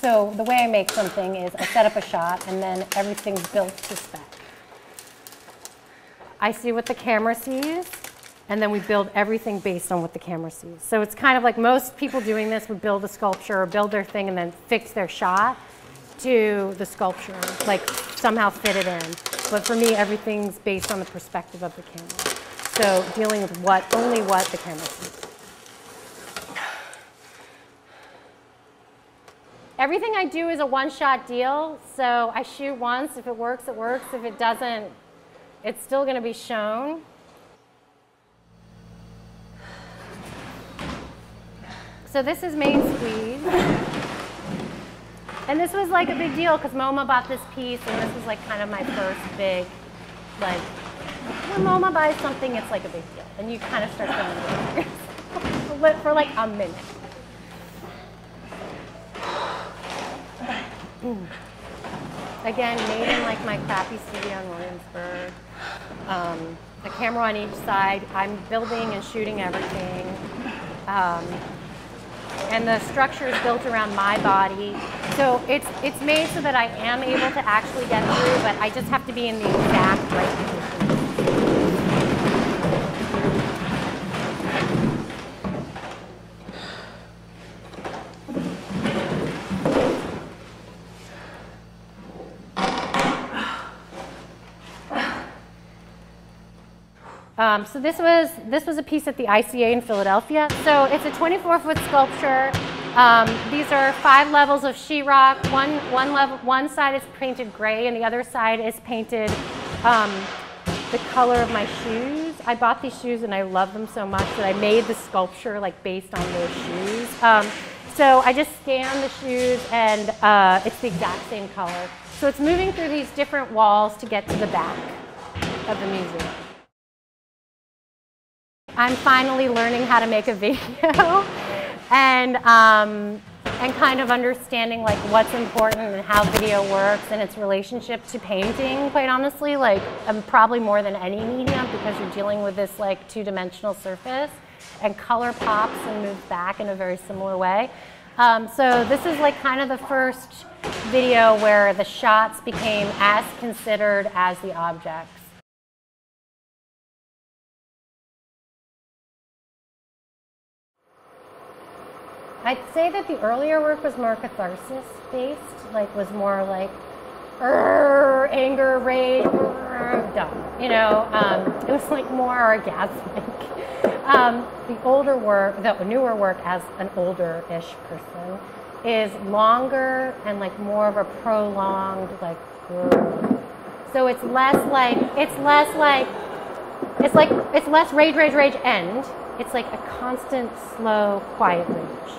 So the way I make something is I set up a shot and then everything's built to spec. I see what the camera sees and then we build everything based on what the camera sees. So it's kind of like most people doing this would build a sculpture or build their thing and then fix their shot to the sculpture, like somehow fit it in. But for me, everything's based on the perspective of the camera. So dealing with what, only what the camera sees. Everything I do is a one-shot deal, so I shoot once. If it works, it works. If it doesn't, it's still going to be shown. So this is main squeeze. And this was like a big deal because MoMA bought this piece and this was like kind of my first big, like, when MoMA buys something, it's like a big deal. And you kind of start feeling for like a minute. Again, made in like my crappy studio in Williamsburg. Um, a camera on each side. I'm building and shooting everything. Um, and the structure is built around my body. So it's, it's made so that I am able to actually get through, but I just have to be in the exact right position. Um, so this was, this was a piece at the ICA in Philadelphia. So it's a 24-foot sculpture. Um, these are five levels of sheetrock. One, one, level, one side is painted gray and the other side is painted um, the color of my shoes. I bought these shoes and I love them so much that I made the sculpture like based on those shoes. Um, so I just scanned the shoes and uh, it's the exact same color. So it's moving through these different walls to get to the back of the museum. I'm finally learning how to make a video and, um, and kind of understanding like what's important and how video works and its relationship to painting, quite honestly, like um, probably more than any medium because you're dealing with this like two-dimensional surface and color pops and moves back in a very similar way. Um, so this is like kind of the first video where the shots became as considered as the objects. I'd say that the earlier work was more catharsis based, like was more like anger, rage, dumb. You know, um, it was like more orgasmic. um, the older work, the newer work as an older-ish person, is longer and like more of a prolonged like. So it's less like it's less like it's like it's less rage, rage, rage, end. It's like a constant, slow, quiet rage.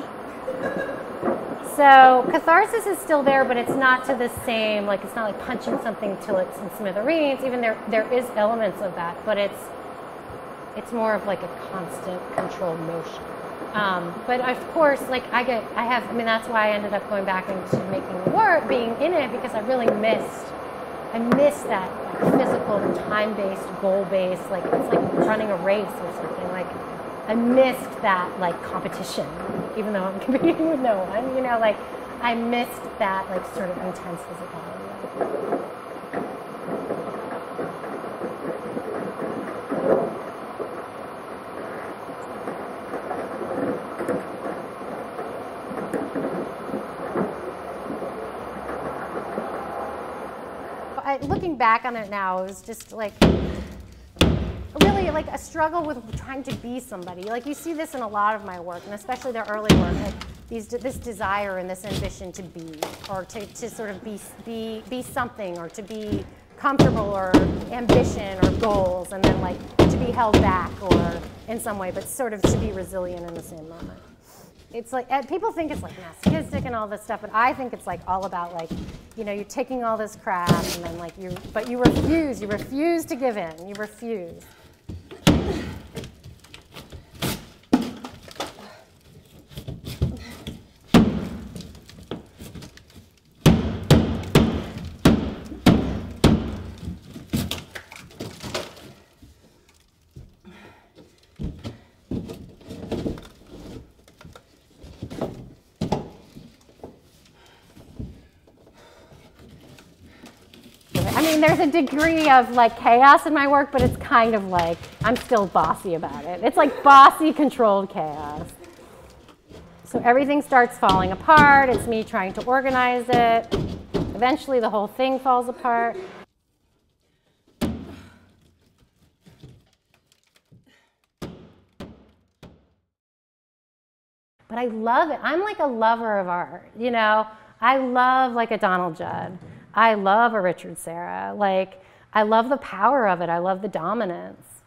So catharsis is still there, but it's not to the same, like it's not like punching something till it's in smithereens. Even there, there is elements of that, but it's, it's more of like a constant controlled motion. Um, but of course, like I get, I have, I mean, that's why I ended up going back into making work, being in it, because I really missed, I missed that physical, time-based, goal-based, like it's like running a race or something. Like I missed that like competition even though I'm competing with no one. You know, like I missed that like sort of intense physicality. Looking back on it now, it was just like like a struggle with trying to be somebody. Like you see this in a lot of my work, and especially the early work, like these, this desire and this ambition to be, or to, to sort of be, be, be something, or to be comfortable, or ambition, or goals, and then like to be held back, or in some way, but sort of to be resilient in the same moment. It's like, people think it's like masochistic and all this stuff, but I think it's like all about like, you know, you're taking all this crap and then like you, but you refuse, you refuse to give in, you refuse. I mean, there's a degree of like chaos in my work, but it's kind of like I'm still bossy about it. It's like bossy, controlled chaos. So everything starts falling apart. It's me trying to organize it. Eventually, the whole thing falls apart. But I love it. I'm like a lover of art, you know? I love like a Donald Judd. I love a Richard Serra. Like, I love the power of it. I love the dominance.